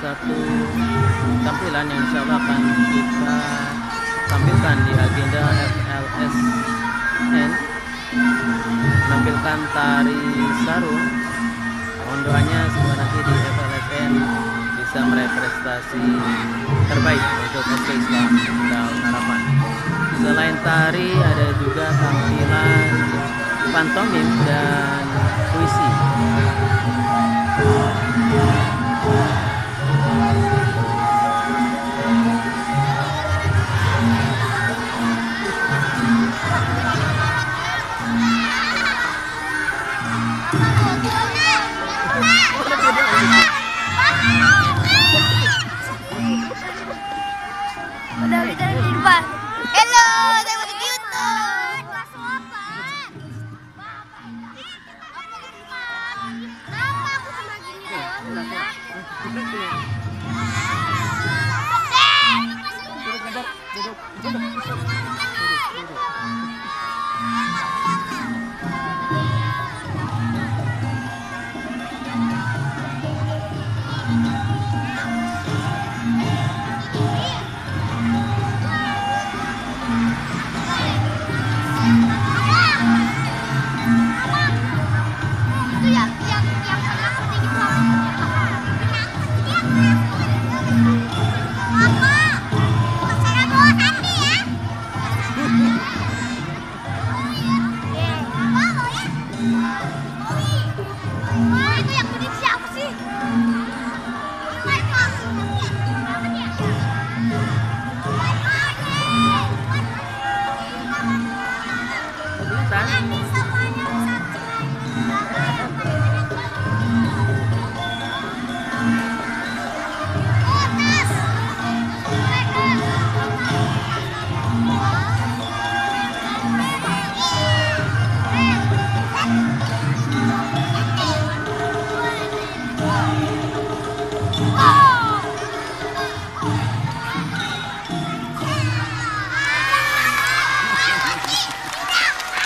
satu tampilan yang insya Allah akan kita tampilkan di agenda FLSN menampilkan tari sarung. Mohon doanya semoga nanti di FLSN bisa meraih prestasi terbaik untuk SK Islam Daun Harapan. Selain tari ada juga tampilan pantomim dan 你来